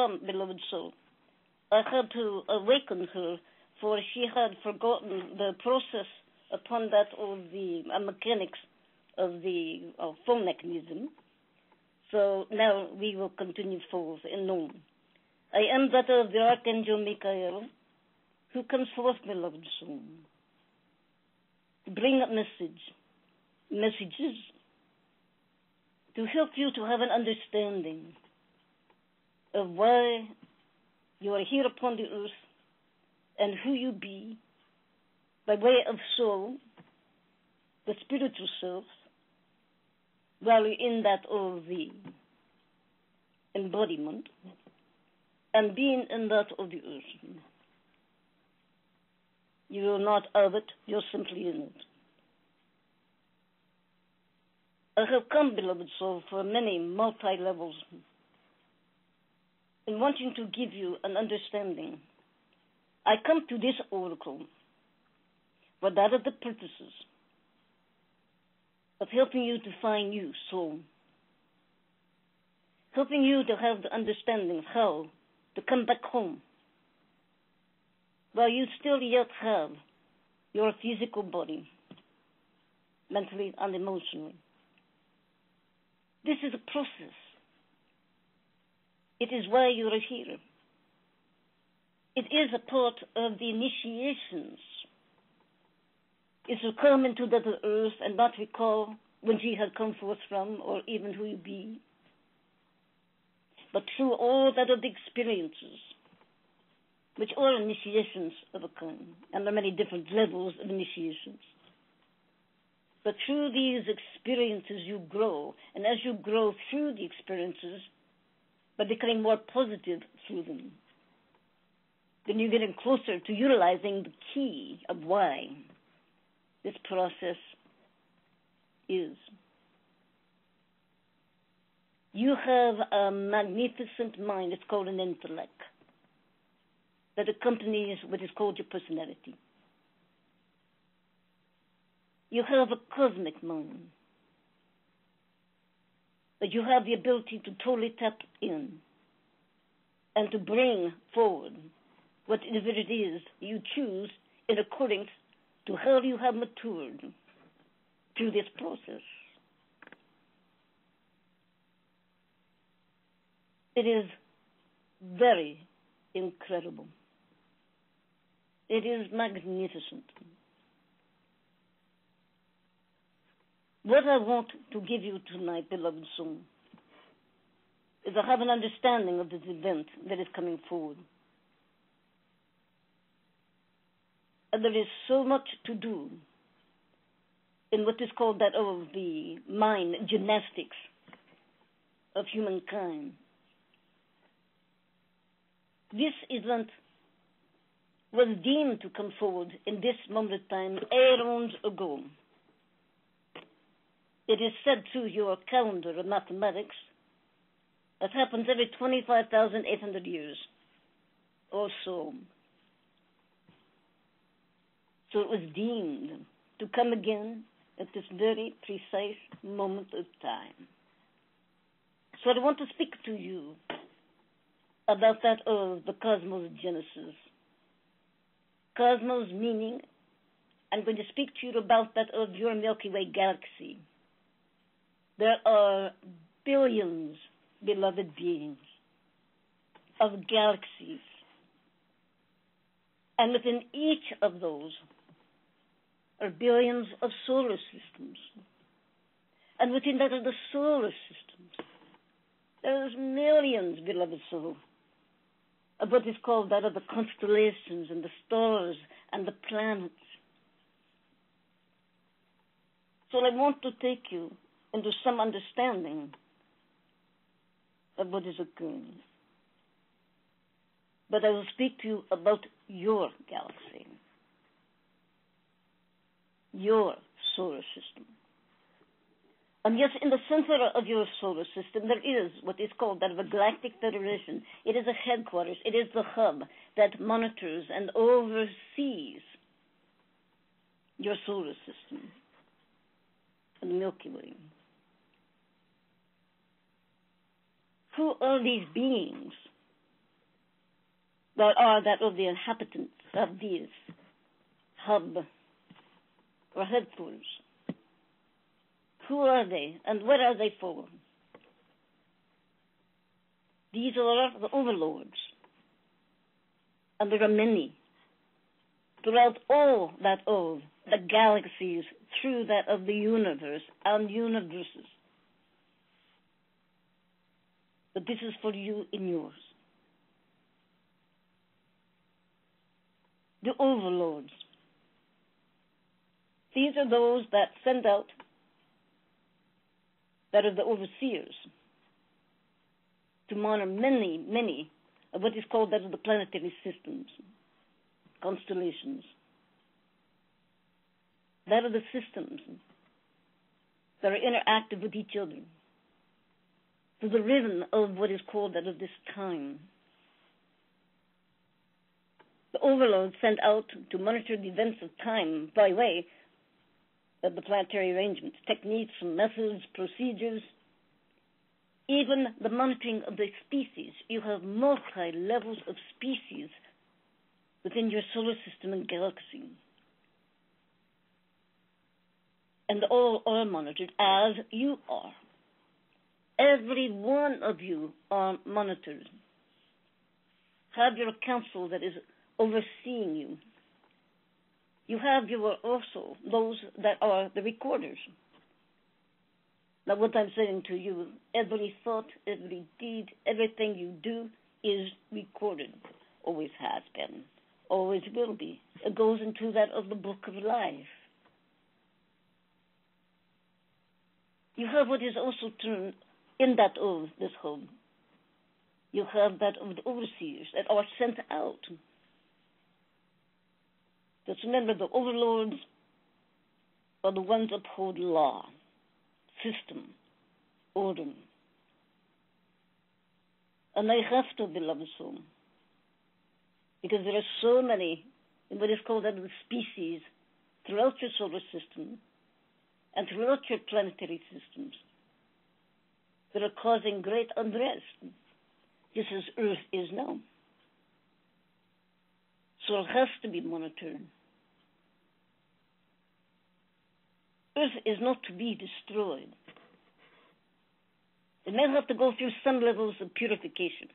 Come, beloved soul. I had to awaken her, for she had forgotten the process upon that of the uh, mechanics of the uh, phone mechanism. So now we will continue forth in Nom. I am that of the Archangel Michael, who comes forth, beloved soul, bring a message, messages, to help you to have an understanding of why you are here upon the earth and who you be by way of soul, the spiritual self, while you're in that of the embodiment and being in that of the earth. You are not of it, you're simply in it. I have come, beloved soul, for many multi levels in wanting to give you an understanding. I come to this oracle for that of the purposes of helping you to find you, soul. Helping you to have the understanding of how to come back home while you still yet have your physical body, mentally and emotionally. This is a process. It is why you are here. It is a part of the initiations. It's to come into the earth and not recall when she had come forth from, or even who you be. But through all that of the experiences, which are initiations of a kind, and there are many different levels of initiations. But through these experiences, you grow. And as you grow through the experiences, by becoming more positive through them, then you're getting closer to utilizing the key of why this process is. You have a magnificent mind. It's called an intellect that accompanies what is called your personality. You have a cosmic mind. But you have the ability to totally tap in and to bring forward whatever it is you choose in accordance to how you have matured through this process. It is very incredible. It is magnificent. What I want to give you tonight, beloved soul, is I have an understanding of this event that is coming forward. And there is so much to do in what is called that of the mind gymnastics of humankind. This event was deemed to come forward in this moment of time eons ago. It is said through your calendar of mathematics that happens every 25,800 years or so. So it was deemed to come again at this very precise moment of time. So I want to speak to you about that of the cosmos genesis. Cosmos meaning, I'm going to speak to you about that of your Milky Way galaxy. There are billions, beloved beings, of galaxies. And within each of those are billions of solar systems. And within that are the solar systems. There's millions, beloved soul, of what is called that of the constellations and the stars and the planets. So I want to take you into some understanding of what is occurring. But I will speak to you about your galaxy, your solar system. And yes, in the center of your solar system, there is what is called a galactic federation. It is a headquarters, it is the hub that monitors and oversees your solar system and the Milky Way. Are these beings that are that of the inhabitants of these hub or headquarters. Who are they and what are they for? These are the overlords. And there are many throughout all that of the galaxies through that of the universe and universes. This is for you in yours. The overlords. These are those that send out, that are the overseers, to monitor many, many of what is called that of the planetary systems, constellations. That are the systems that are interactive with each other. To the rhythm of what is called that of this time. The overlords sent out to monitor the events of time by way of the planetary arrangements, techniques, methods, procedures, even the monitoring of the species. You have multi levels of species within your solar system and galaxy. And all are monitored as you are. Every one of you are monitored. Have your council that is overseeing you. You have your also those that are the recorders. Now, what I'm saying to you, every thought, every deed, everything you do is recorded. Always has been, always will be. It goes into that of the book of life. You have what is also turned in that of this home. You have that of the overseers that are sent out. Just remember the overlords are the ones uphold law system, order. And they have to, beloved soul, because there are so many in what is called the species throughout your solar system and throughout your planetary systems that are causing great unrest, just as Earth is now. So it has to be monitored. Earth is not to be destroyed. It may have to go through some levels of purification.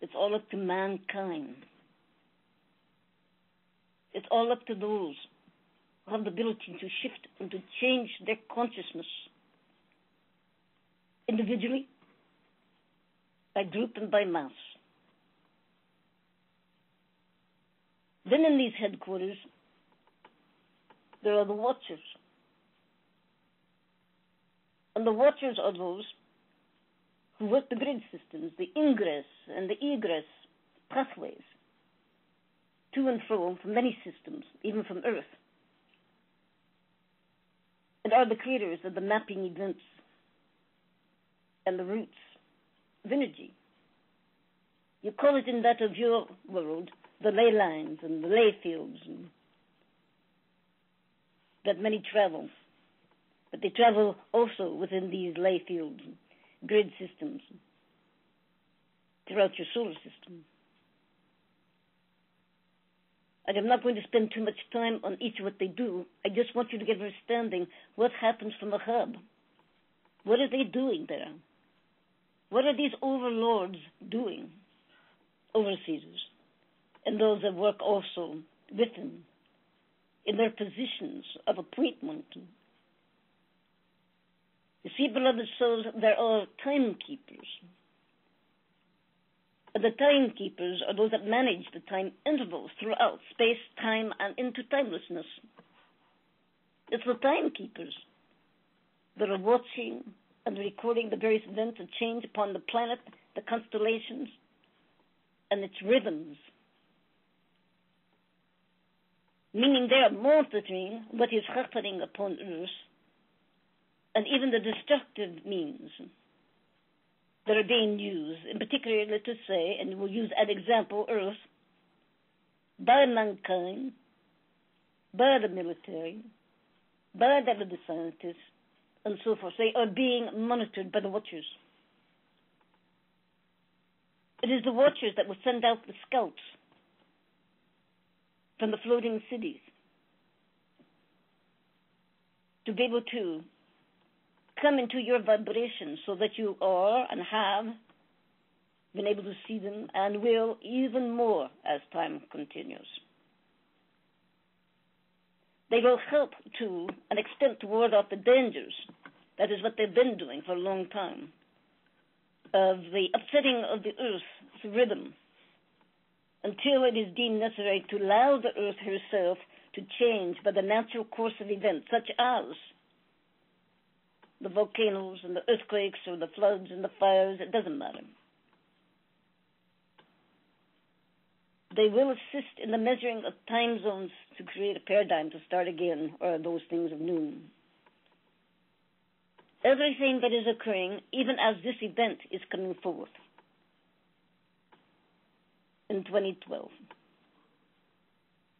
It's all up to mankind. It's all up to those who have the ability to shift and to change their consciousness individually, by group, and by mass. Then in these headquarters, there are the watchers. And the watchers are those who work the grid systems, the ingress and the egress pathways to and fro from many systems, even from Earth, and are the creators of the mapping events and the roots of energy. You call it in that of your world the ley lines and the ley fields that many travel. But they travel also within these ley fields, grid systems, throughout your solar system. And I'm not going to spend too much time on each of what they do. I just want you to get an understanding what happens from the hub. What are they doing there? What are these overlords doing? Overseers. And those that work also with them in their positions of appointment. You see, beloved souls, there are timekeepers. And the timekeepers are those that manage the time intervals throughout space, time, and into timelessness. It's the timekeepers that are watching and recording the various events that change upon the planet, the constellations, and its rhythms. Meaning they are monitoring what is happening upon Earth and even the destructive means that are being used, in particular, let us say, and we'll use an example, Earth, by mankind, by the military, by the scientists, and so forth. They are being monitored by the watchers. It is the watchers that will send out the scouts from the floating cities to be able to come into your vibration so that you are and have been able to see them and will even more as time continues. They will help to an extent to ward off the dangers. That is what they've been doing for a long time. Of the upsetting of the earth's rhythm until it is deemed necessary to allow the earth herself to change by the natural course of events, such as the volcanoes and the earthquakes or the floods and the fires, it doesn't matter. They will assist in the measuring of time zones to create a paradigm to start again, or those things of noon. Everything that is occurring, even as this event is coming forth in 2012,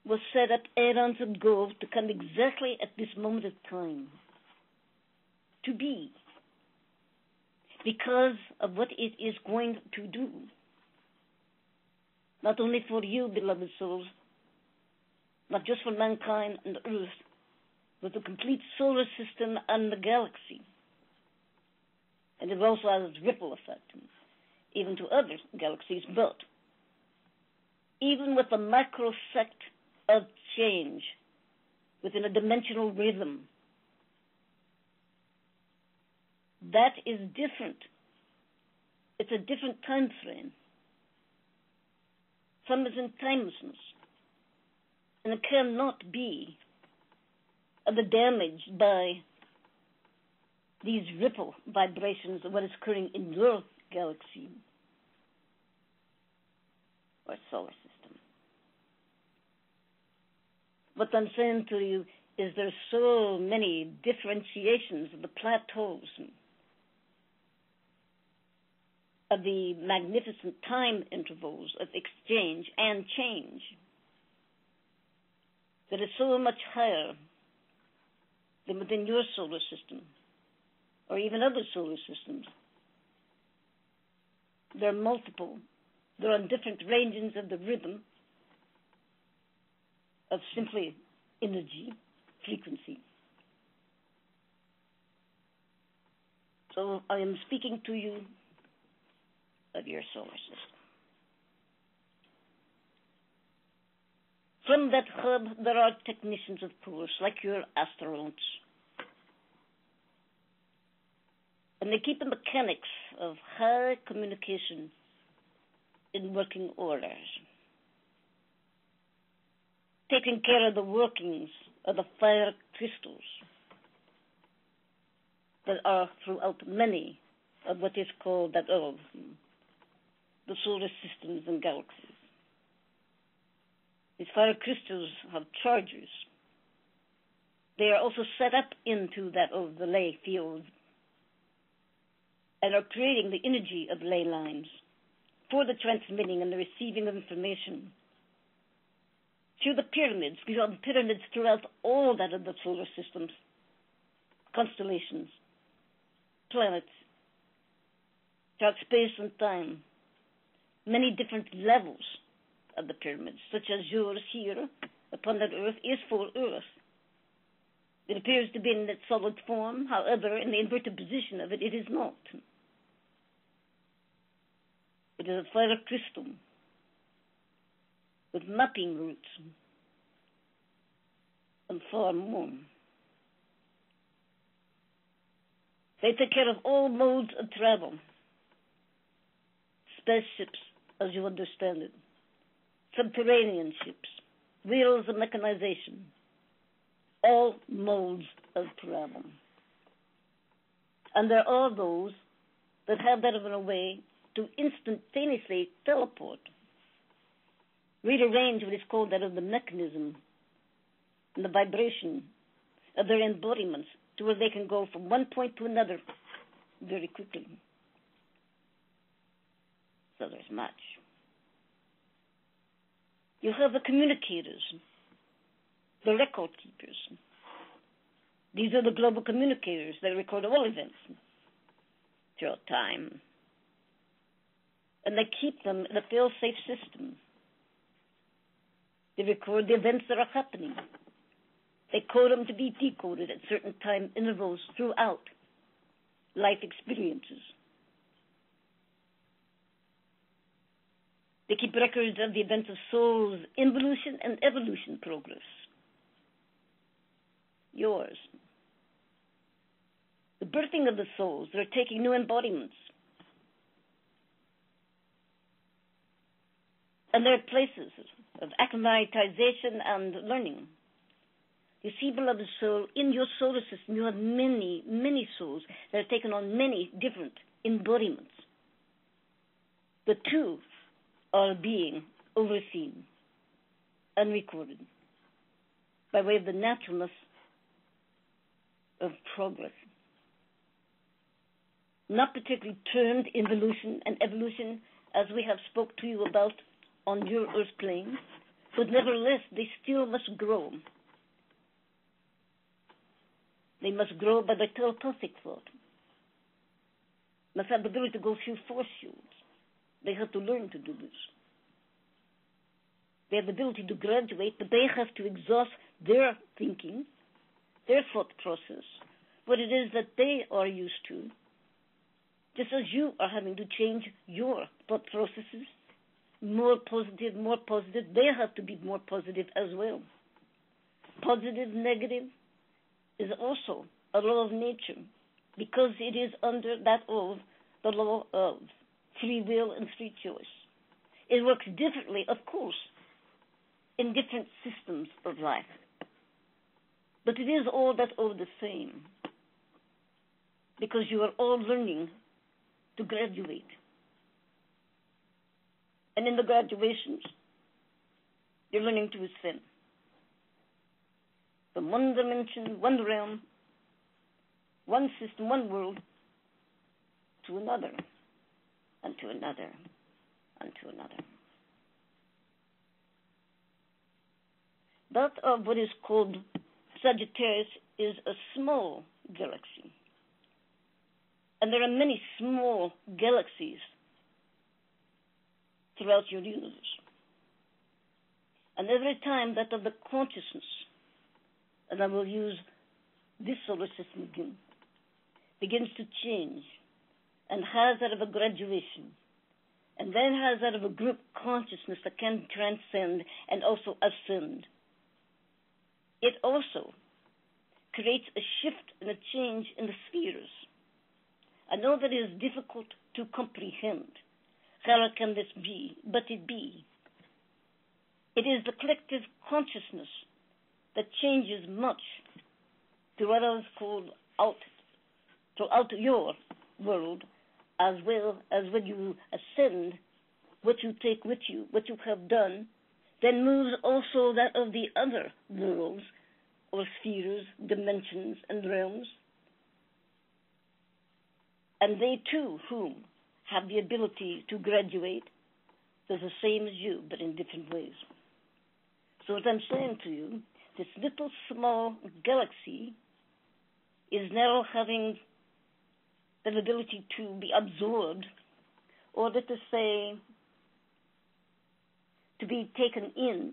was set up eons ago to come exactly at this moment of time. To be. Because of what it is going to do not only for you, beloved souls, not just for mankind and earth, but the complete solar system and the galaxy. And it also has its ripple effect, even to other galaxies, but even with the microsect of change within a dimensional rhythm, that is different. It's a different time frame. Some is in timelessness. And it cannot be the damage by these ripple vibrations of what is occurring in your galaxy or solar system. What I'm saying to you is there's so many differentiations of the plateaus of the magnificent time intervals of exchange and change that is so much higher than within your solar system or even other solar systems. There are multiple. They're on different ranges of the rhythm of simply energy, frequency. So I am speaking to you of your solar system. From that hub, there are technicians, of course, like your astronauts. And they keep the mechanics of high communication in working order, taking care of the workings of the fire crystals that are throughout many of what is called that of the solar systems and galaxies. These fire crystals have charges. They are also set up into that of the ley field and are creating the energy of ley lines for the transmitting and the receiving of information through the pyramids. We have pyramids throughout all that of the solar systems, constellations, planets, throughout space and time many different levels of the pyramids, such as yours here upon that earth is for earth. It appears to be in its solid form, however, in the inverted position of it, it is not. It is a fire crystal with mapping roots and far more. They take care of all modes of travel spaceships, as you understand it, subterranean ships, wheels of mechanization, all modes of travel. And there are those that have that in a way to instantaneously teleport, rearrange what is called that of the mechanism and the vibration of their embodiments to where they can go from one point to another very quickly. So there's much. You have the communicators, the record keepers. These are the global communicators that record all events throughout time. And they keep them in a fail-safe system. They record the events that are happening. They code them to be decoded at certain time intervals throughout life experiences. They keep records of the events of soul's involution and evolution progress. Yours. The birthing of the souls, they're taking new embodiments. And there are places of acclimatization and learning. You see, beloved soul, in your solar system, you have many, many souls that have taken on many different embodiments. The two are being overseen and recorded by way of the naturalness of progress. Not particularly termed involution and evolution as we have spoke to you about on your earth plane, but nevertheless they still must grow. They must grow by the telepathic thought. Must have the ability to go through force fields. They have to learn to do this. They have the ability to graduate, but they have to exhaust their thinking, their thought process, what it is that they are used to, just as you are having to change your thought processes, more positive, more positive. They have to be more positive as well. Positive, negative is also a law of nature because it is under that of the law of free will and free choice. It works differently, of course, in different systems of life. But it is all that of the same because you are all learning to graduate. And in the graduations, you're learning to ascend from one dimension, one realm, one system, one world to another, and to another, and to another. That of what is called Sagittarius is a small galaxy. And there are many small galaxies throughout your universe. And every time that of the consciousness, and I will use this solar system again, begins to change and has that of a graduation, and then has that of a group consciousness that can transcend and also ascend. It also creates a shift and a change in the spheres. I know that it is difficult to comprehend how can this be? But it be. It is the collective consciousness that changes much to what is called out throughout your world, as well as when you ascend, what you take with you, what you have done, then moves also that of the other worlds or spheres, dimensions, and realms. And they too, whom have the ability to graduate. They're the same as you, but in different ways. So, what I'm saying to you, this little small galaxy is now having the ability to be absorbed, or to say, to be taken in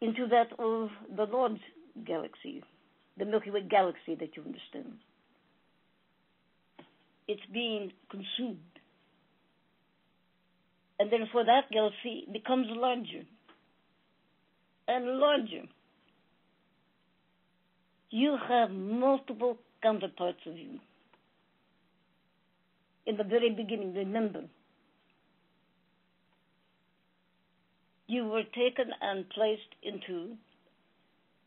into that of the Lord's galaxy, the Milky Way galaxy that you understand it's being consumed. And therefore that galaxy becomes larger and larger. You have multiple counterparts of you. In the very beginning, remember, you were taken and placed into,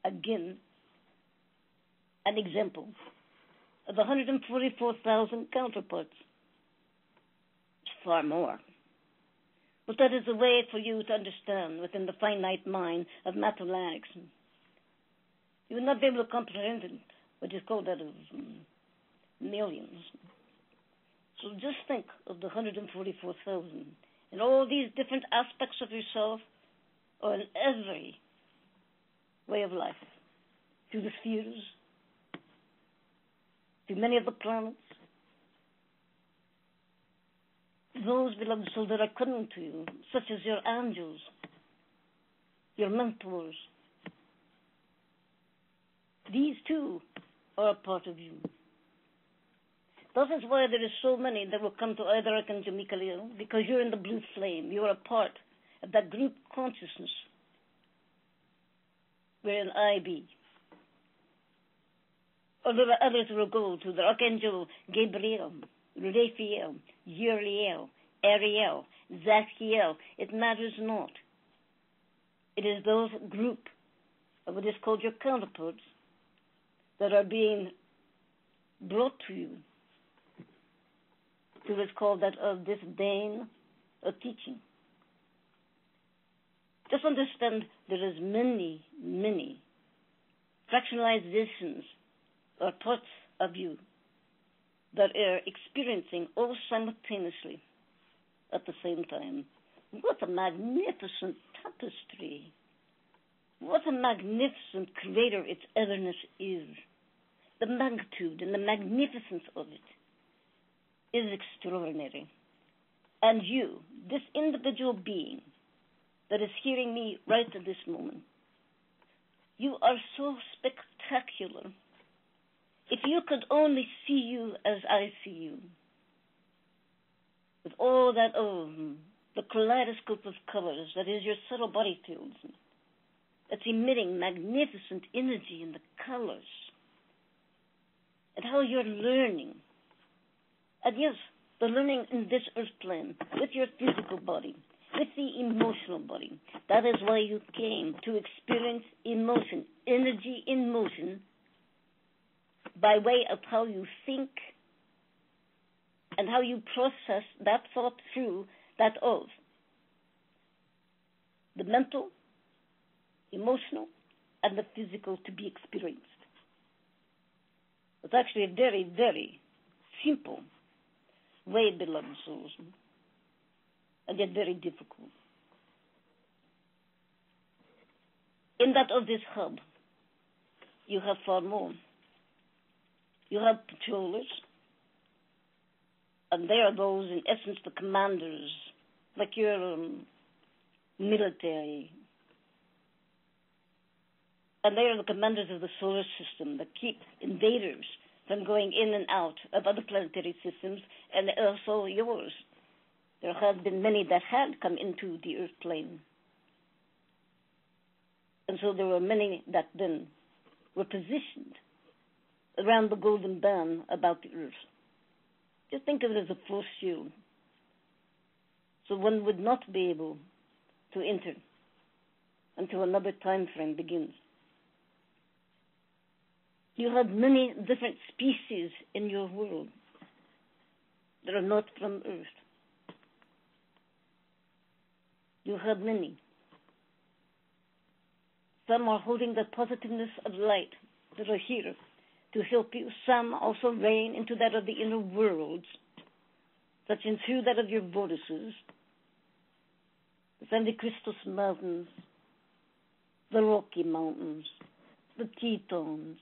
again, an example of 144,000 counterparts. It's far more. But that is a way for you to understand within the finite mind of mathematics. You will not be able to comprehend it, what is called that of um, millions. So just think of the 144,000 and all these different aspects of yourself or in every way of life through the spheres, many of the planets. those beloved souls that are coming to you, such as your angels, your mentors. These too are a part of you. That is why there is so many that will come to either Archangel Michael, because you're in the blue flame. You are a part of that group consciousness wherein I be. Are others will go to the Archangel Gabriel, Raphael, Uriel, Ariel, Zachiel. It matters not. It is those group of what is called your counterparts that are being brought to you to what's called that of this vein of teaching. Just understand there is many, many fractionalizations or parts of you that are experiencing all simultaneously at the same time. What a magnificent tapestry! What a magnificent creator its otherness is. The magnitude and the magnificence of it is extraordinary. And you, this individual being that is hearing me right at this moment, you are so spectacular if you could only see you as I see you, with all that, oh, the kaleidoscope of colors that is your subtle body fields, that's emitting magnificent energy in the colors, and how you're learning. And yes, the learning in this earth plane, with your physical body, with the emotional body. That is why you came to experience emotion, energy in motion by way of how you think and how you process that thought through that of the mental, emotional, and the physical to be experienced. It's actually a very, very simple way, beloved souls, and yet very difficult. In that of this hub, you have far more. You have patrollers, and they are those, in essence, the commanders, like your um, military. And they are the commanders of the solar system that keep invaders from going in and out of other planetary systems, and also yours. There have been many that had come into the Earth plane. And so there were many that then were positioned around the golden band about the earth. Just think of it as a force shield. So one would not be able to enter until another time frame begins. You have many different species in your world that are not from Earth. You have many. Some are holding the positiveness of light that are here to help you. Some also reign into that of the inner worlds, such as through that of your vortices, the San Christos Mountains, the Rocky Mountains, the Tetons.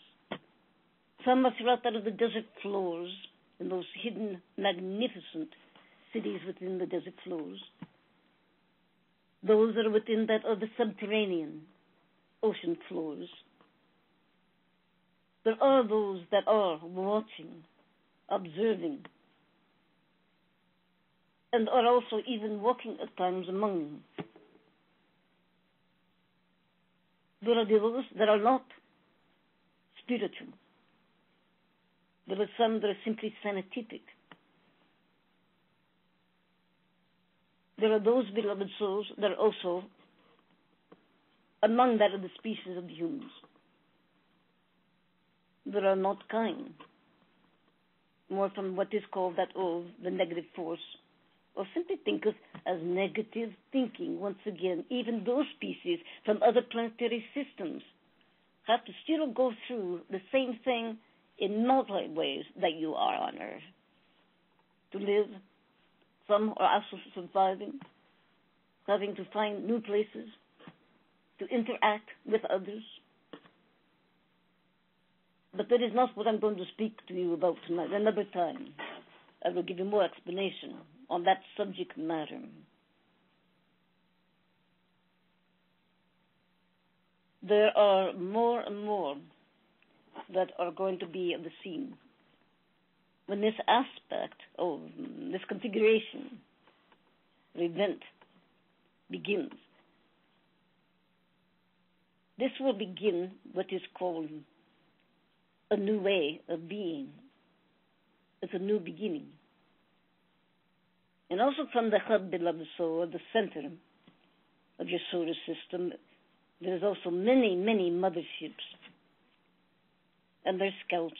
Some are throughout that of the desert floors, in those hidden, magnificent cities within the desert floors. Those that are within that of the subterranean ocean floors there are those that are watching, observing, and are also even walking at times among them. There are those that are not spiritual. There are some that are simply scientific. There are those beloved souls that are also among that of the species of the humans that are not kind, more from what is called that of the negative force, or simply think of as negative thinking. Once again, even those species from other planetary systems have to still go through the same thing in multiple ways that you are on Earth. To live, some are also surviving, having to find new places, to interact with others, but that is not what I'm going to speak to you about tonight. Another time, I will give you more explanation on that subject matter. There are more and more that are going to be on the scene when this aspect of this configuration the event begins. This will begin what is called a new way of being. It's a new beginning. And also from the hub, beloved soul, the center of your solar system, there's also many, many motherships. And they're scouts.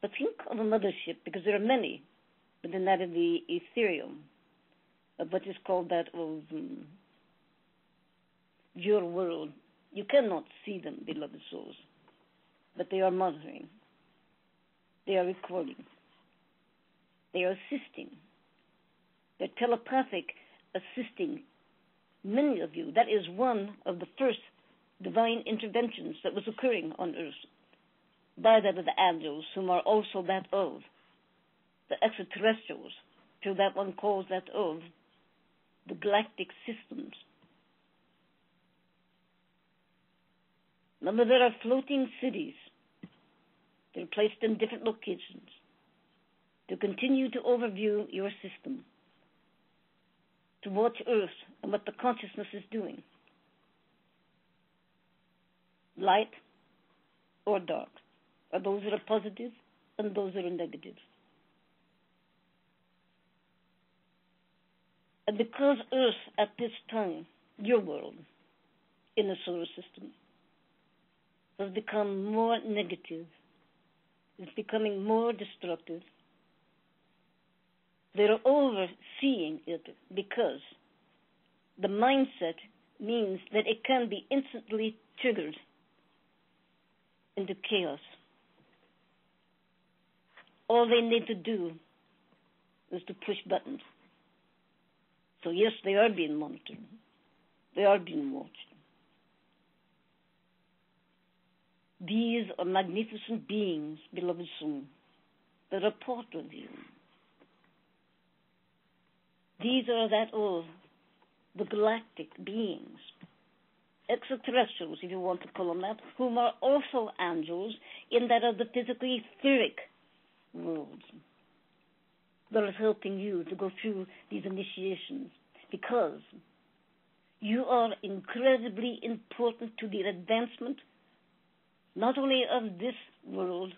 But think of a mothership, because there are many within that of the ethereal, of what is called that of um, your world. You cannot see them, beloved souls, but they are monitoring. They are recording. They are assisting. They're telepathic, assisting many of you. That is one of the first divine interventions that was occurring on earth by that of the angels, whom are also that of the extraterrestrials, till that one calls that of the galactic systems. Remember, there are floating cities. They're placed in different locations to continue to overview your system, to watch Earth and what the consciousness is doing light or dark, or those that are positive and those that are negative. And because Earth at this time, your world, in the solar system, has become more negative, is becoming more destructive, they're overseeing it because the mindset means that it can be instantly triggered into chaos. All they need to do is to push buttons. So, yes, they are being monitored, they are being watched. These are magnificent beings, beloved son, that are part of you. These are that of the galactic beings, extraterrestrials, if you want to call them that, whom are also angels in that of the physical etheric worlds. That is helping you to go through these initiations because you are incredibly important to the advancement not only of this world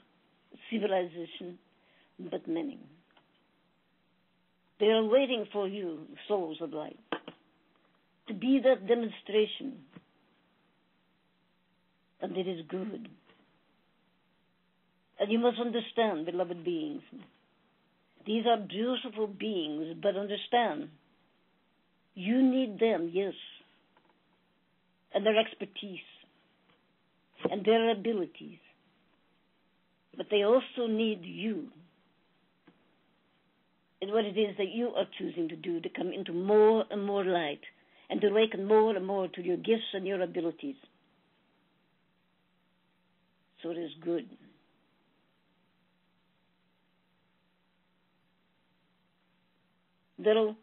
civilization, but many. They are waiting for you, souls of light, to be that demonstration. And it is good. And you must understand, beloved beings, these are beautiful beings, but understand, you need them, yes, and their expertise and their abilities, but they also need you and what it is that you are choosing to do to come into more and more light and to awaken more and more to your gifts and your abilities. So it is good. There are,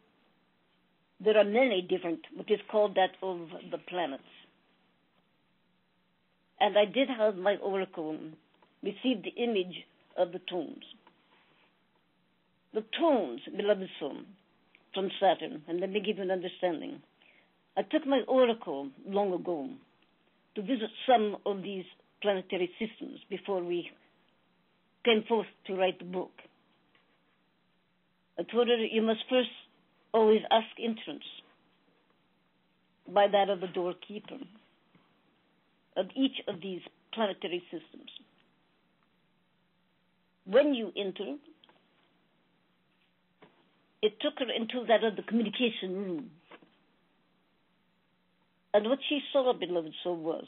there are many different, what is called that of the planets. And I did have my oracle receive the image of the tones. The tones, beloved son, from Saturn, and let me give you an understanding. I took my oracle long ago to visit some of these planetary systems before we came forth to write the book. I told her you must first always ask entrance by that of the doorkeeper of each of these planetary systems. When you enter, it took her into that of the communication room. And what she saw, beloved soul, was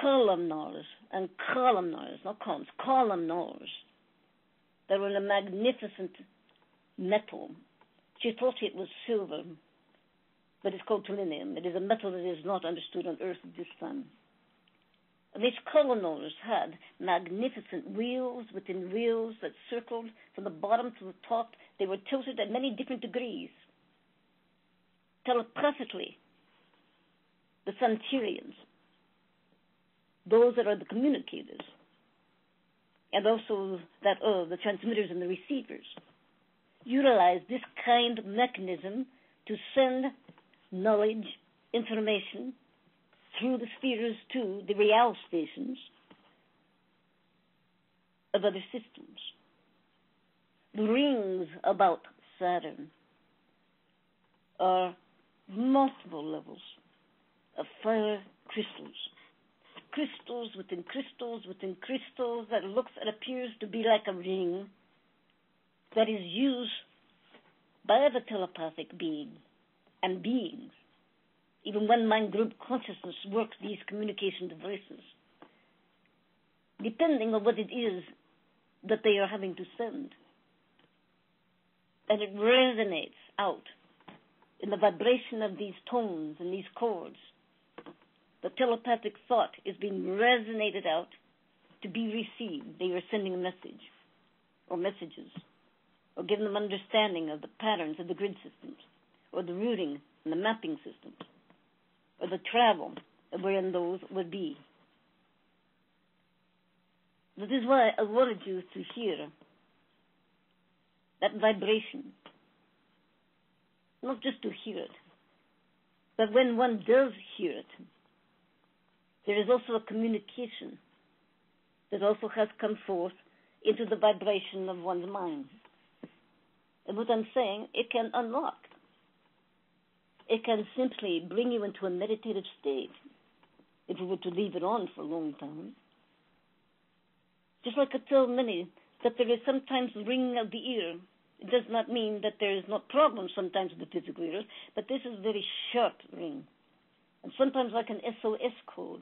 columnars and columnars, not columns, columnars that were in a magnificent metal. She thought it was silver, but it's called selenium. It is a metal that is not understood on Earth at this time. These colonels had magnificent wheels within wheels that circled from the bottom to the top. They were tilted at many different degrees. Telepathically, the Centurions, those that are the communicators, and also that of the transmitters and the receivers, utilize this kind of mechanism to send knowledge, information through the spheres to the real stations of other systems. The rings about Saturn are multiple levels of fire crystals. Crystals within crystals within crystals that looks and appears to be like a ring that is used by the telepathic being and beings even when mind group consciousness works these communication devices, depending on what it is that they are having to send. And it resonates out in the vibration of these tones and these chords. The telepathic thought is being resonated out to be received. They are sending a message or messages or giving them understanding of the patterns of the grid systems or the routing and the mapping systems or the travel wherein those would be. That is why I wanted you to hear that vibration. Not just to hear it, but when one does hear it, there is also a communication that also has come forth into the vibration of one's mind. And what I'm saying, it can unlock it can simply bring you into a meditative state if you were to leave it on for a long time. Just like I tell many that there is sometimes ringing of the ear. It does not mean that there is not problems sometimes with the physical ear, but this is a very sharp ring. And sometimes like an SOS code.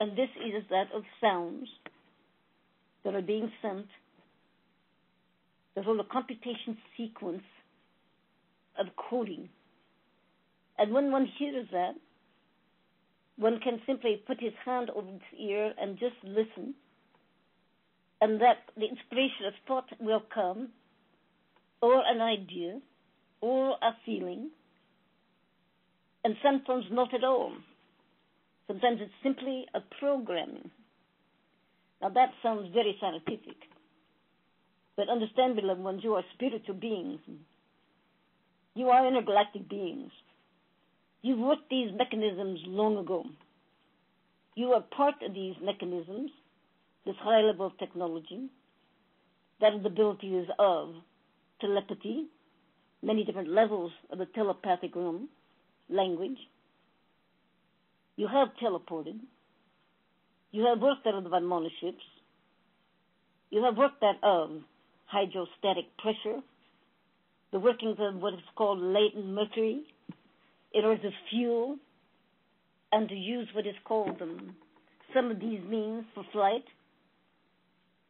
And this is that of sounds that are being sent. There's all the computation sequence of coding. And when one hears that, one can simply put his hand over his ear and just listen, and that the inspiration of thought will come, or an idea, or a feeling, and sometimes not at all. Sometimes it's simply a programming. Now that sounds very scientific, but understand, beloved ones, you are spiritual beings. You are intergalactic beings. You worked these mechanisms long ago. You are part of these mechanisms, this high level of technology, that is the abilities of telepathy, many different levels of the telepathic realm, language. You have teleported. You have worked out of the Vimana ships. You have worked out of hydrostatic pressure the workings of what is called latent mercury in order to fuel and to use what is called um, some of these means for flight.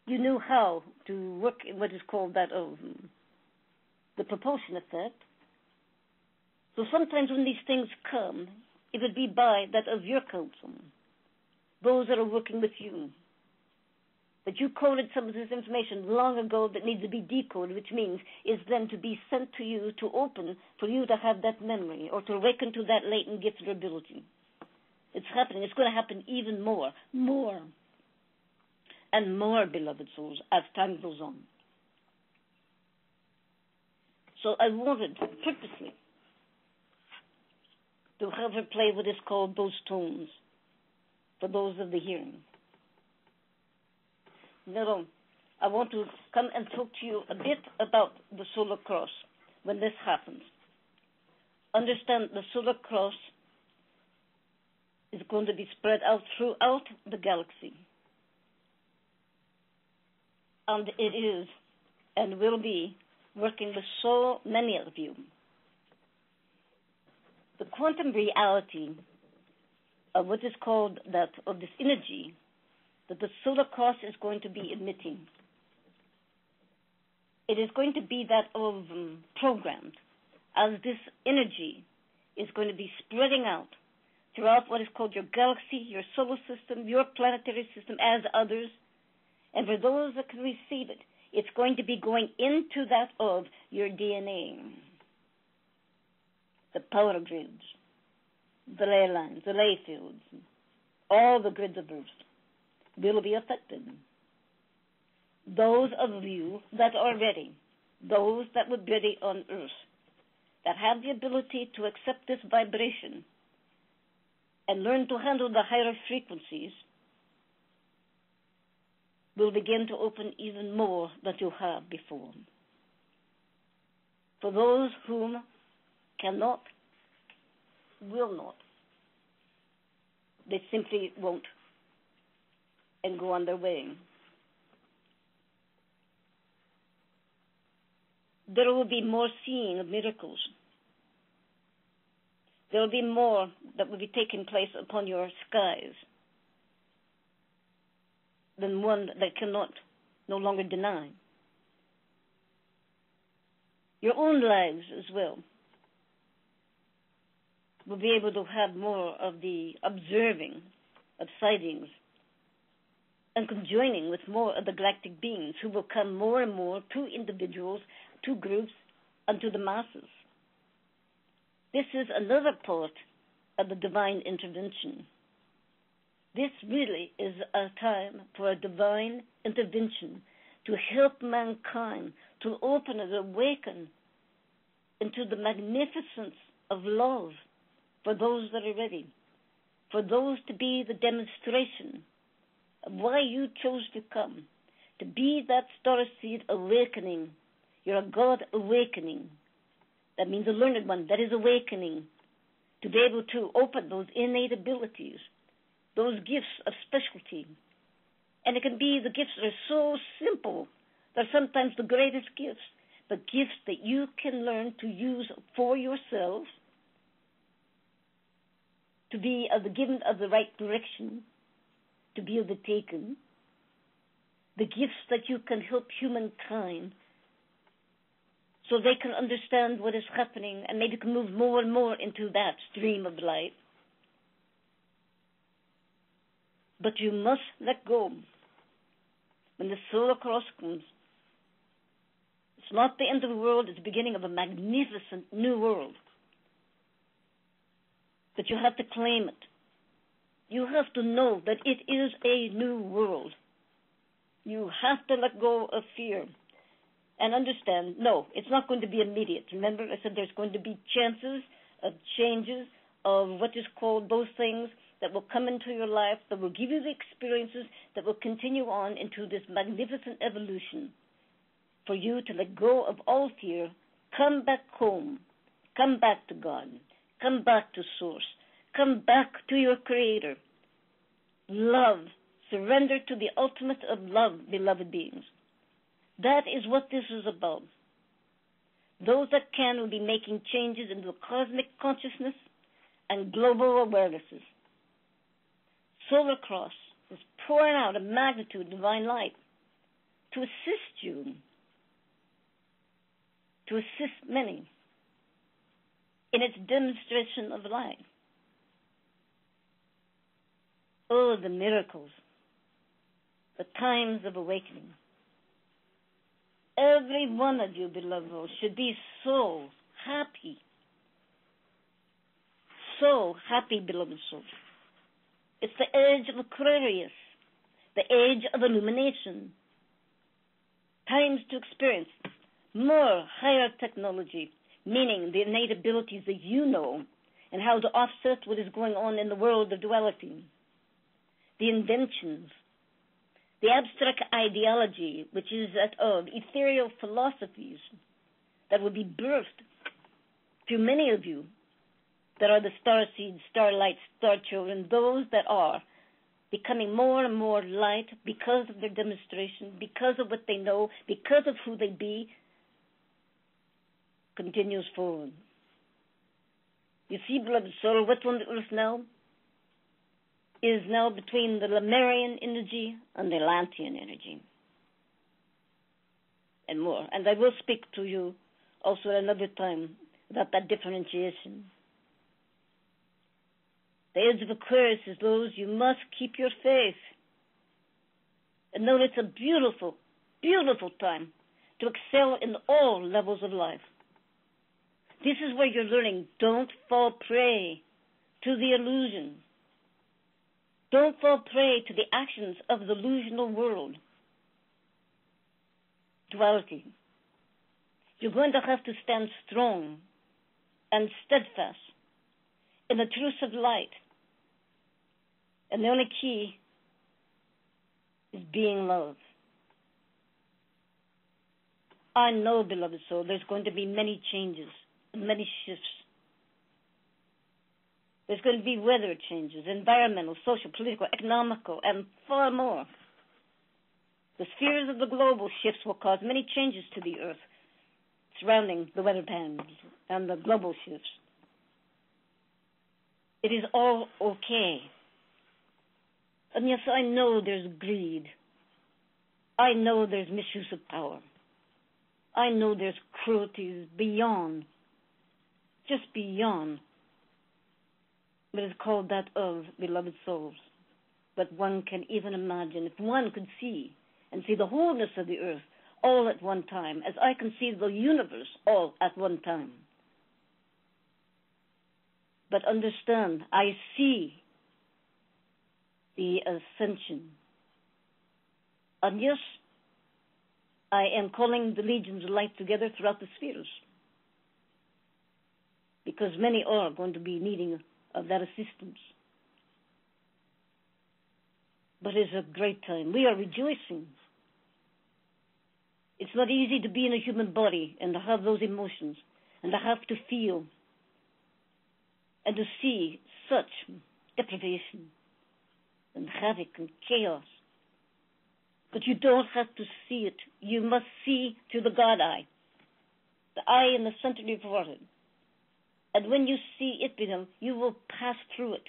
You knew how to work in what is called that um, the propulsion effect. So sometimes when these things come, it would be by that of your counsel, those that are working with you. But you coded some of this information long ago that needs to be decoded, which means is then to be sent to you to open for you to have that memory or to awaken to that latent gift or ability. It's happening. It's going to happen even more, more, and more, beloved souls, as time goes on. So I wanted purposely to have her play what is called those tones for those of the hearing. Nero, I want to come and talk to you a bit about the solar cross when this happens. Understand the solar cross is going to be spread out throughout the galaxy. And it is and will be working with so many of you. The quantum reality of what is called that of this energy the solar cross is going to be emitting. It is going to be that of um, programmed as this energy is going to be spreading out throughout what is called your galaxy, your solar system, your planetary system, as others. And for those that can receive it, it's going to be going into that of your DNA, the power grids, the ley lines, the ley fields, all the grids of Earth will be affected. Those of you that are ready, those that were ready on Earth, that have the ability to accept this vibration and learn to handle the higher frequencies will begin to open even more than you have before. For those whom cannot, will not, they simply won't and go on their way. There will be more seeing of miracles. There will be more that will be taking place upon your skies than one that cannot no longer deny. Your own lives as well will be able to have more of the observing of sightings and conjoining with more of the galactic beings who will come more and more to individuals, to groups, and to the masses. This is another part of the divine intervention. This really is a time for a divine intervention to help mankind to open and awaken into the magnificence of love for those that are ready, for those to be the demonstration why you chose to come, to be that star seed awakening. You're a God awakening. That means a learned one that is awakening to be able to open those innate abilities those gifts of specialty. And it can be the gifts that are so simple, they're sometimes the greatest gifts, but gifts that you can learn to use for yourself, to be of the given of the right direction, to be of the gifts that you can help humankind so they can understand what is happening and maybe can move more and more into that stream of light. But you must let go. When the solar cross comes, it's not the end of the world, it's the beginning of a magnificent new world. But you have to claim it. You have to know that it is a new world. You have to let go of fear and understand no, it's not going to be immediate. Remember, I said there's going to be chances of changes of what is called those things that will come into your life, that will give you the experiences that will continue on into this magnificent evolution. For you to let go of all fear, come back home, come back to God, come back to Source, come back to your Creator. Love, surrender to the ultimate of love, beloved beings. That is what this is about. Those that can will be making changes in the cosmic consciousness and global awarenesses solar cross is pouring out a magnitude of divine light to assist you, to assist many in its demonstration of light. Oh, the miracles, the times of awakening. Every one of you, beloved, should be so happy. So happy, beloved souls. It's the age of Aquarius, the age of illumination. Times to experience more higher technology, meaning the innate abilities that you know and how to offset what is going on in the world of duality. The inventions, the abstract ideology, which is that of ethereal philosophies that will be birthed through many of you that are the star seeds, starlight, star children, those that are becoming more and more light because of their demonstration, because of what they know, because of who they be, continues forward. You see, beloved soul, what's on the earth now is now between the Lemurian energy and the Atlantean energy. And more. And I will speak to you also another time about that differentiation. The age of Aquarius is those you must keep your faith. And know it's a beautiful, beautiful time to excel in all levels of life. This is where you're learning don't fall prey to the illusion. Don't fall prey to the actions of the illusional world. Duality. You're going to have to stand strong and steadfast in the truth of light. And the only key is being love. I know, beloved soul, there's going to be many changes, many shifts. There's going to be weather changes, environmental, social, political, economical, and far more. The spheres of the global shifts will cause many changes to the earth surrounding the weather patterns and the global shifts. It is all okay. And yes, I know there's greed. I know there's misuse of power. I know there's cruelties beyond, just beyond what is called that of beloved souls. But one can even imagine if one could see and see the wholeness of the earth all at one time, as I can see the universe all at one time. But understand, I see the ascension. And yes, I am calling the legions of light together throughout the spheres. Because many are going to be needing of that assistance. But it's a great time. We are rejoicing. It's not easy to be in a human body and to have those emotions and to have to feel and to see such deprivation and havoc and chaos. But you don't have to see it. You must see through the God eye, the eye in the center of your forehead. And when you see it, Bilam, you will pass through it.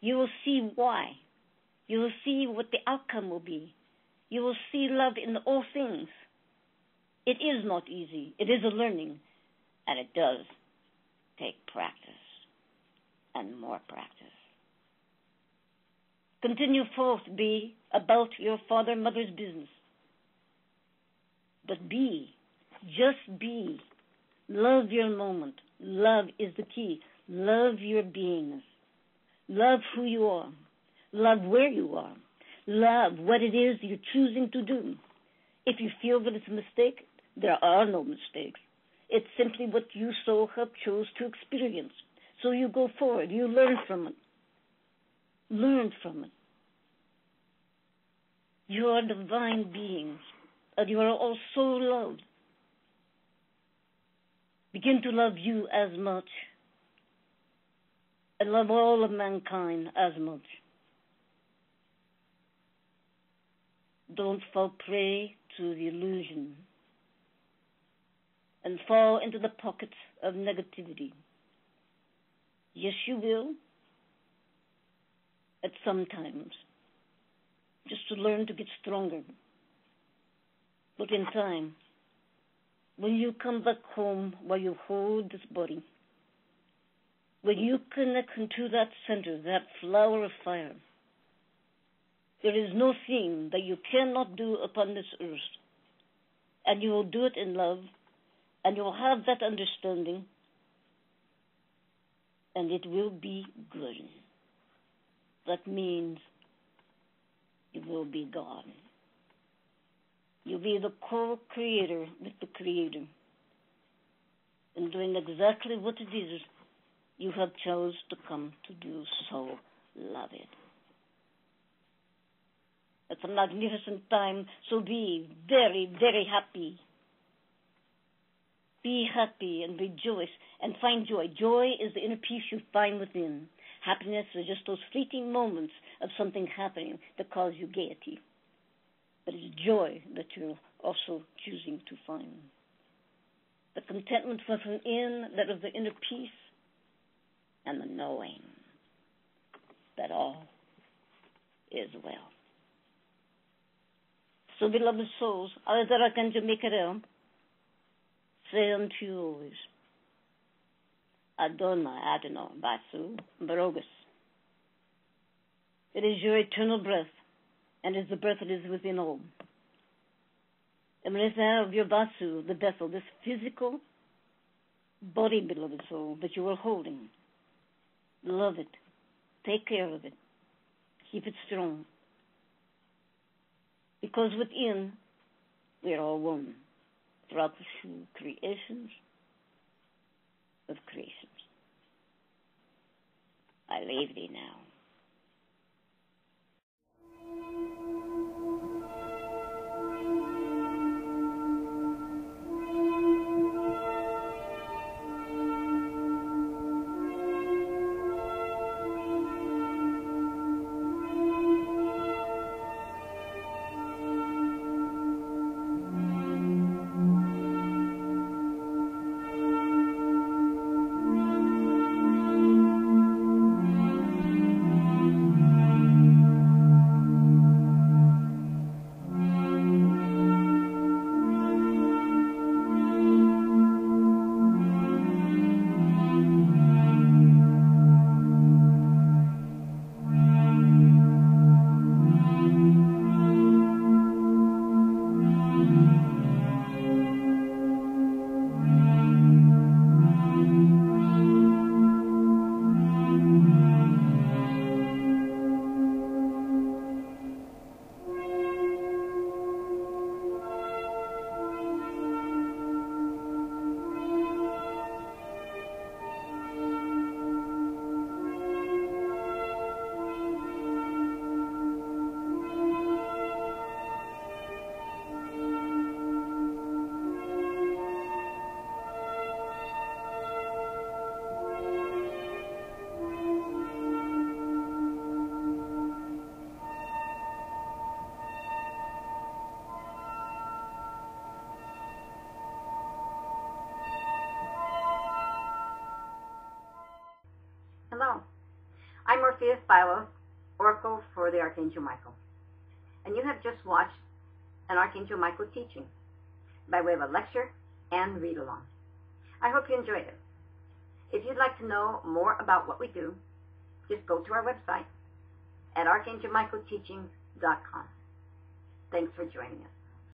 You will see why. You will see what the outcome will be. You will see love in all things. It is not easy. It is a learning, and it does take practice and more practice. Continue forth, be about your father mother's business. But be, just be. Love your moment. Love is the key. Love your beingness. Love who you are. Love where you are. Love what it is you're choosing to do. If you feel that it's a mistake, there are no mistakes. It's simply what you so have chose to experience. So you go forward. You learn from it. Learn from it. You are divine beings, and you are all so loved. Begin to love you as much, and love all of mankind as much. Don't fall prey to the illusion and fall into the pockets of negativity. Yes, you will, at some times just to learn to get stronger. But in time, when you come back home while you hold this body, when you connect into that center, that flower of fire, there is no thing that you cannot do upon this earth. And you will do it in love, and you will have that understanding, and it will be good. That means it will be God. You'll be the co creator with the Creator and doing exactly what it is you have chose to come to do. So love it. It's a magnificent time, so be very, very happy. Be happy and rejoice and find joy. Joy is the inner peace you find within. Happiness is just those fleeting moments of something happening that cause you gaiety. But it's joy that you're also choosing to find. The contentment from within, that of the inner peace, and the knowing that all is well. So, beloved souls, it out, say unto you always, Adonai Adonai Basu Barogus It is your eternal breath, and is the birth that is within all. Of your Vasu, the vessel, this physical body, beloved soul, that you are holding. Love it. Take care of it. Keep it strong. Because within, we are all one throughout the creations of creations. I leave thee now. Hello. Philo, Oracle for the Archangel Michael. And you have just watched an Archangel Michael teaching by way of a lecture and read along. I hope you enjoyed it. If you'd like to know more about what we do, just go to our website at archangelmichaelteachings.com. Thanks for joining us.